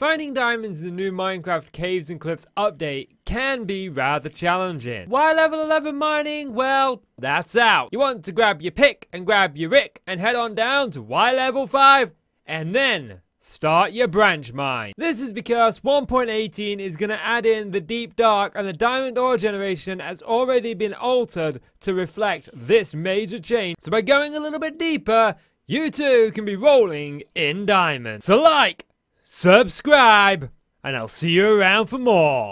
Finding diamonds in the new Minecraft Caves and Cliffs update can be rather challenging. Y level 11 mining? Well, that's out. You want to grab your pick and grab your rick and head on down to Y level 5 and then Start your branch mine. This is because 1.18 is going to add in the deep dark and the diamond ore generation has already been altered to reflect this major change. So by going a little bit deeper, you too can be rolling in diamonds. So like, subscribe, and I'll see you around for more.